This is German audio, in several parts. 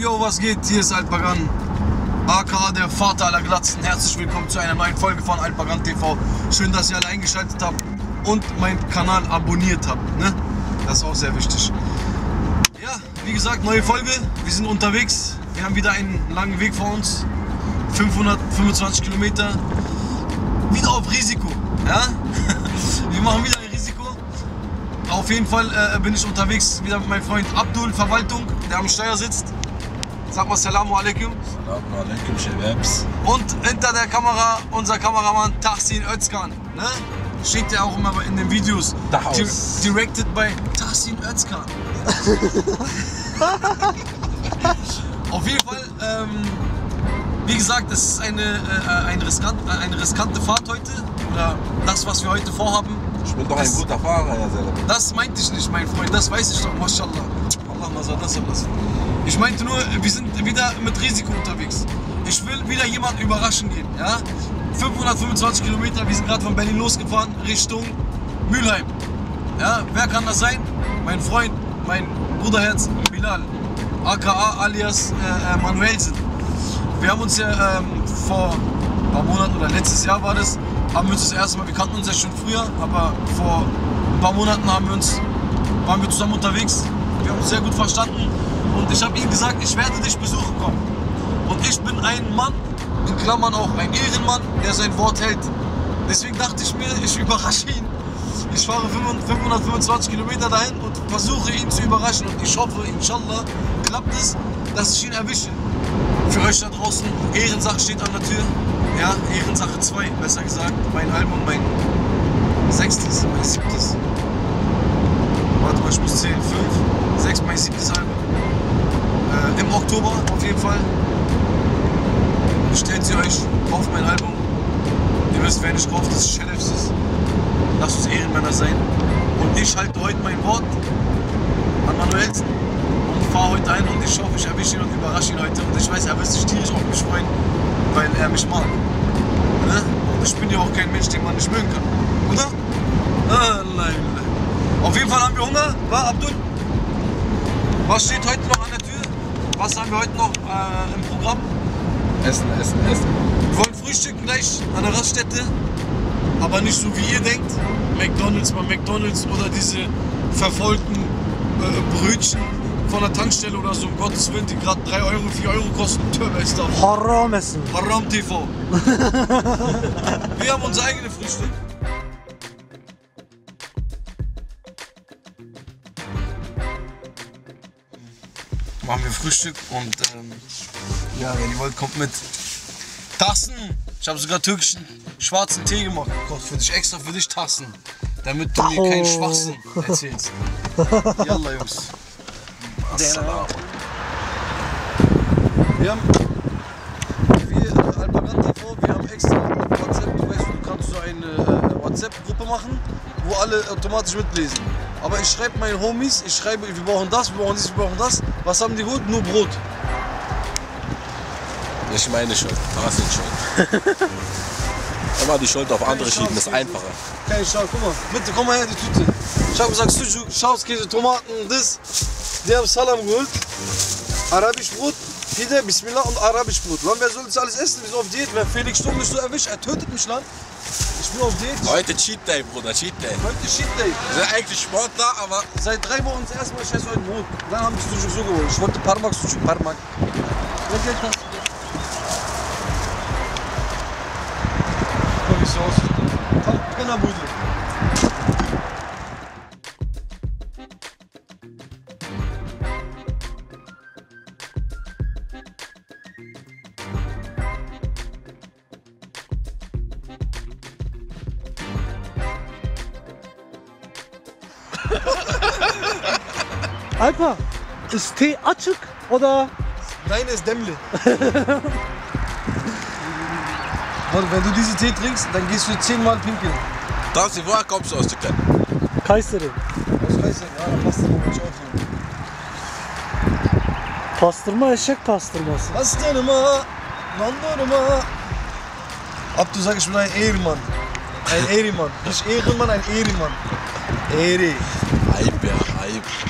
Yo, was geht? Hier ist Alpagan. aka der Vater aller Glatzen. Herzlich willkommen zu einer neuen Folge von Alpagan TV. Schön, dass ihr alle eingeschaltet habt und meinen Kanal abonniert habt. Ne? Das ist auch sehr wichtig. Ja, wie gesagt, neue Folge. Wir sind unterwegs. Wir haben wieder einen langen Weg vor uns. 525 Kilometer. Wieder auf Risiko. Ja? Wir machen wieder ein Risiko. Auf jeden Fall äh, bin ich unterwegs wieder mit meinem Freund Abdul, Verwaltung, der am Steuer sitzt. Sag mal Salamu alaikum. Assalamu alaikum, Shababs. Und hinter der Kamera unser Kameramann Tahsin Özkan. Ne? Steht ja auch immer in den Videos. Di- Directed by Tahsin Özkan. Auf jeden Fall, ähm, wie gesagt, es ist eine, äh, ein riskant, äh, eine riskante Fahrt heute. Oder das, was wir heute vorhaben. Ich bin doch ein guter Fahrer, Herr Selem. Das meinte ich nicht, mein Freund, das weiß ich doch, mashallah. Allah das das. Ich meinte nur, wir sind wieder mit Risiko unterwegs. Ich will wieder jemanden überraschen gehen, ja? 525 Kilometer, wir sind gerade von Berlin losgefahren, Richtung Mülheim. Ja, wer kann das sein? Mein Freund, mein Bruderherz, Bilal, aka alias äh, äh, Manuelsen. Wir haben uns ja ähm, vor ein paar Monaten oder letztes Jahr war das, haben wir uns das erste Mal, wir kannten uns ja schon früher, aber vor ein paar Monaten haben wir uns, waren wir zusammen unterwegs. Wir haben uns sehr gut verstanden und ich habe ihm gesagt, ich werde dich besuchen kommen. Und ich bin ein Mann, in Klammern auch ein Ehrenmann, der sein Wort hält. Deswegen dachte ich mir, ich überrasche ihn. Ich fahre 525 Kilometer dahin und versuche ihn zu überraschen. Und ich hoffe, inshallah, klappt es, dass ich ihn erwische. Für euch da draußen, Ehrensache steht an der Tür. Ja, Ehrensache 2, besser gesagt. Mein Album, mein sechstes, mein siebtes. Warte mal, ich muss zählen. Fünf, sechs, mein siebtes Album. Äh, Im Oktober auf jeden Fall. Bestellt sie euch, kauft mein Album. Ihr wisst, wer nicht kauft, ist Sheriffs. Lasst uns Ehrenmänner sein. Und ich halte heute mein Wort an Manuelsen und fahre heute ein und ich hoffe, ich erwische ihn und überrasche ihn heute. Und ich weiß, er wird sich tierisch auf mich freuen, weil er mich mag. Ne? Und ich bin ja auch kein Mensch, den man nicht mögen kann. Oder? Ah, nein, nein. Auf jeden Fall haben wir Hunger, war Abdul? Was steht heute noch? Was haben wir heute noch äh, im Programm? Essen, essen, essen. Wir wollen frühstücken gleich an der Raststätte, aber nicht so wie ihr denkt. McDonalds bei McDonalds oder diese verfolgten äh, Brötchen von der Tankstelle oder so, um Gottes Willen, die gerade 3 Euro, 4 Euro kosten. Haram essen. Haram TV. Wir haben unser eigenes Frühstück. Machen wir Frühstück und ähm, ja, wenn ihr wollt, kommt mit. Tassen! Ich habe sogar türkischen schwarzen Tee gemacht. Gott, für dich extra für dich Tassen. Damit du mir keinen Oh. Schwachsinn erzählst. Yalla, Jungs. Assalam. Wir haben. Wir, Alpagan TV, wir haben extra WhatsApp, du weißt, du kannst so eine äh, WhatsApp-Gruppe machen, wo alle automatisch mitlesen. Aber ich schreibe meinen Homies, ich schreibe, wir brauchen das, wir brauchen dies, wir brauchen das. Was haben die geholt? Nur Brot. Nicht meine Schuld, Tarassin Schuld. Immer die Schuld auf andere schieben, ist einfacher. Kein Schau, guck mal, bitte komm mal her, die Tüte. Ich habe gesagt, Sujuk, Schafskäse, Tomaten, das. Die haben Salam geholt, Arabisch Brot, Pide, Bismillah und Arabisch Brot. Wann, wer soll das alles essen? Sind auf Diät. Wenn Felix Stumm mich so erwischt, er tötet mich lang. Bin auf Diät. Heute Cheat Day, Bruder, Cheat Day. Heute Shit Day. Wir sind eigentlich Sportler, aber Seit drei Wochen das erste Mal esse heute Brot. Dann haben die Sujuk so geholt. Ich wollte Parmak Sujuk, Parmak. Wer Geld hast du? Guck, wie es aussieht. Komm, Alper, ist Tee açık oder Deine ist Dämmle. Warte, wenn du diese Tee trinkst, dann gehst du zehnmal pinkeln. Tarassin, woher kommst du aus Türkei? Kayseri? Was heißt denn? Ja, dann passt auch hin. Pastırma eşek pastırması. Bastırma, mandırma. Abdu sag ich bin ein Ehrenmann. Ein Ehrenmann. Nicht Ehrenmann, ein Ehrenmann. Ehre. Ayıp ya, ayıp. Ey,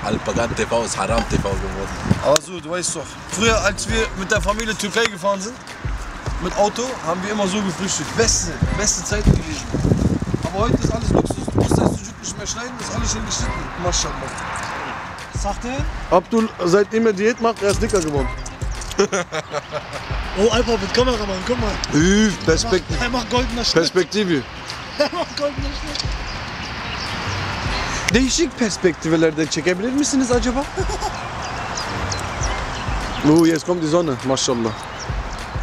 Alpagan TV ist Haram TV geworden. Aber so, du weißt doch, früher als wir mit der Familie Türkei gefahren sind, mit Auto, haben wir immer so gefrühstückt. Beste, beste Zeiten gewesen. Aber heute ist alles Luxus. Du musst dein Sujuk nicht mehr schneiden, ist alles schon geschnitten. Maschallah. Sagt er? Abdul, seitdem er Diät macht, er ist dicker geworden. Oh, Alper mit Kameramann, guck mal. Perspektive. Er macht goldener Schnitt. Perspektive. Er macht goldener Schnitt. Değişik perspektivelerde çekebilir misiniz acaba? oh, jetzt kommt die Sonne, Maschallah.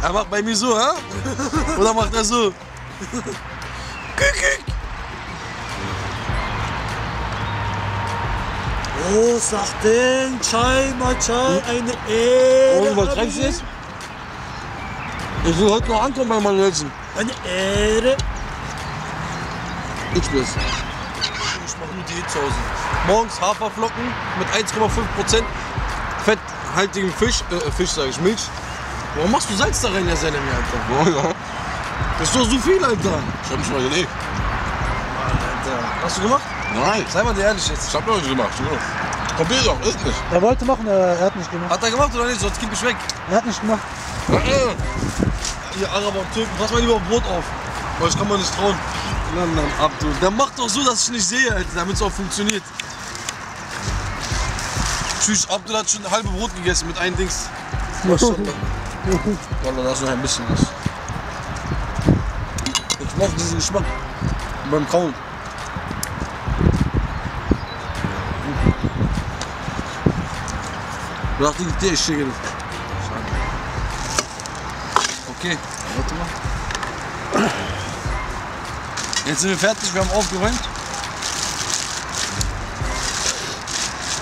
Er macht bei mir so, ha? Oder macht er so? Kükük. Oh, sagt er. Chai, Machai, eine Ehre. Oğlum was treibst du jetzt? Ich will heute noch ankommen bei meinen Letzten. Eine Ehre. Ich bin's. Hause. Morgens Haferflocken mit 1,5% fetthaltigem Fisch, äh, Fisch sag ich, Milch. Warum machst du Salz da rein, Herr Selemi, Alter? Oh ja, Das ist doch so viel, Alter. ich hab mich mal gelegt. Alter. Hast du gemacht? Nein, Sei mal dir ehrlich jetzt. ich hab noch nicht gemacht. Ja. Probier doch, ist nicht. Er wollte machen, er, er hat nicht gemacht. Hat er gemacht oder nicht? Sonst gib mich weg. Er hat nicht gemacht. Ihr Araber und Türken, pass mal lieber Brot auf. Weil ich kann man nicht trauen. Nein, nein, Abdul. Der macht doch so, dass ich nicht sehe, damit es auch funktioniert. Tschüss, Abdul hat schon halbe Brot gegessen mit einem Dings. Maschallah. Wallah, da ist noch ein bisschen was. Ich mochte diesen Geschmack beim Kauen. Bıraktı gitti eşeğe. Okay, warte mal. Jetzt sind wir fertig, wir haben aufgeräumt.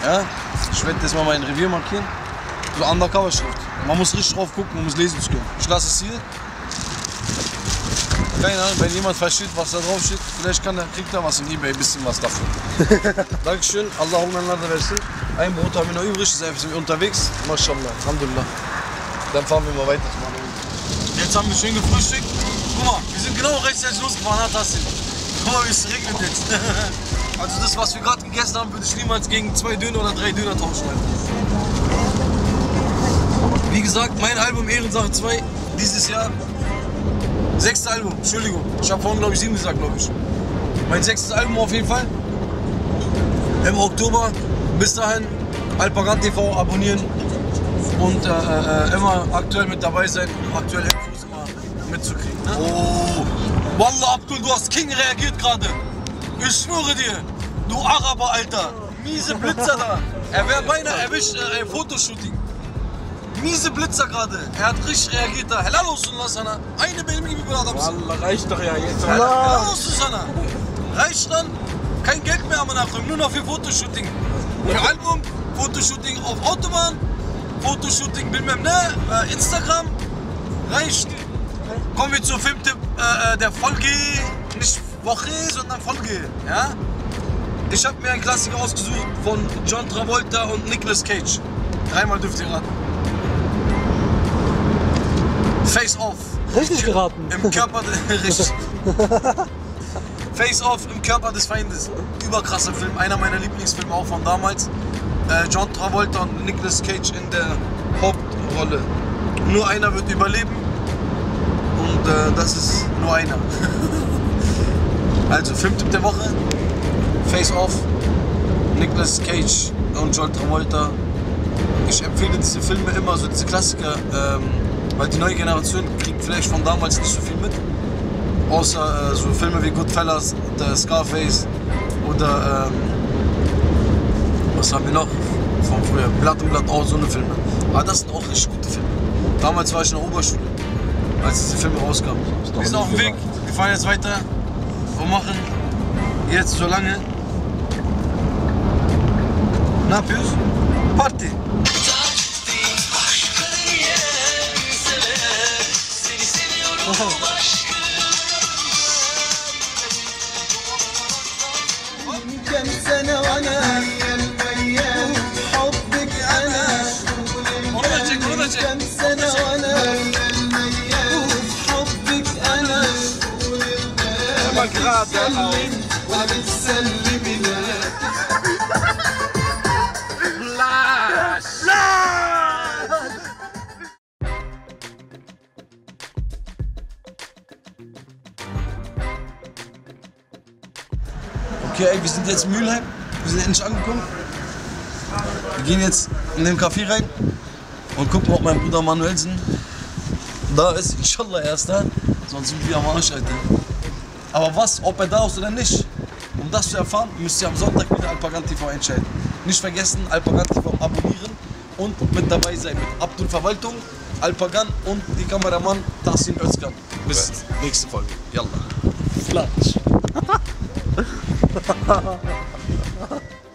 Ja, ich werde jetzt mal mein Revier markieren. So Undercover-Schrift. Man muss richtig drauf gucken, um es lesen zu können. Ich lasse es hier. Keine Ahnung, wenn jemand versteht, was da drauf steht, vielleicht kann er, kriegt er was in Ebay, ein bisschen was davon. Dankeschön, Allahumma nada versin. Ein Brot haben wir noch übrig, deshalb sind wir unterwegs. Mashallah, Alhamdulillah. Dann fahren wir mal weiter. Jetzt haben wir schön gefrühstückt. Guck mal, genau rechtzeitig losgefahren, hat das Guck mal, wie es regnet jetzt. Also das, was wir gerade gegessen haben, würde ich niemals gegen zwei Döner oder drei Döner tauschen. Wie gesagt, mein Album Ehrensache 2 dieses Jahr. Sechstes Album, Entschuldigung. Ich habe vorhin, glaube ich, sieben gesagt, glaube ich. Mein sechstes Album auf jeden Fall. Im Oktober. Bis dahin Alpagan TV abonnieren und äh, äh, immer aktuell mit dabei sein, um aktuelle Infos immer mitzukriegen. Ne? Oh, Wallah Abdul, du hast King reagiert gerade. Ich schwöre dir, du Araber, Alter. Miese Blitzer da. Er wäre beinahe erwischt, äh, ein Fotoshooting. Miese Blitzer gerade. Er hat richtig reagiert da. Helal olsun lan sana. Aynı benim gibi bir adamsın. Wallah, reicht doch ja jetzt. Helal olsun sana. Reicht dann? Kein Geld mehr am Nachkommen, nur noch für Fotoshooting. Für Album, Fotoshooting auf Autobahn, Fotoshooting bilmem ne, äh, Instagram. Reicht. Kommen wir zum Filmtipp äh, äh, der Folge. Nicht Woche, sondern Folge. Ja? Ich habe mir einen Klassiker ausgesucht von John Travolta und Nicolas Cage. Dreimal dürft ihr raten. Face Off. Richtig geraten. Im Körper des. Richtig. Face Off im Körper des Feindes. Überkrasser Film, einer meiner Lieblingsfilme auch von damals. Äh, John Travolta und Nicolas Cage in der Hauptrolle. Nur einer wird überleben und äh, das ist nur einer. also Filmtipp der Woche: Face Off, Nicolas Cage und John Travolta. Ich empfehle diese Filme immer, so diese Klassiker, ähm, weil die neue Generation kriegt vielleicht von damals nicht so viel mit. Außer äh, so Filme wie Goodfellas, der Scarface oder ähm, was haben wir noch von früher? Blatt und Blatt, auch so eine Filme. Aber das sind auch richtig gute Filme. Damals war ich in der Oberschule, als diese Filme rauskamen. Wir sind auf dem Weg, wir fahren jetzt weiter und machen jetzt so lange. Ne yapıyoruz? Parti. كم بتسلم وبتسلم لك Okay, wir sind jetzt in Mühlheim. Wir sind endlich angekommen. Wir gehen jetzt in den Café rein und gucken, ob mein Bruder Manuelsen da ist. Inshallah, er ist da. Sonst sind wir am Arsch, Alter. Aber was, ob er da ist oder nicht, um das zu erfahren, müsst ihr am Sonntag wieder Alpagan TV entscheiden. Nicht vergessen, Alpagan TV abonnieren und mit dabei sein mit Abdul Verwaltung, Alpagan und die Kameramann Tassin Özkan. Bis nächste Folge. Yallah. Flatsch.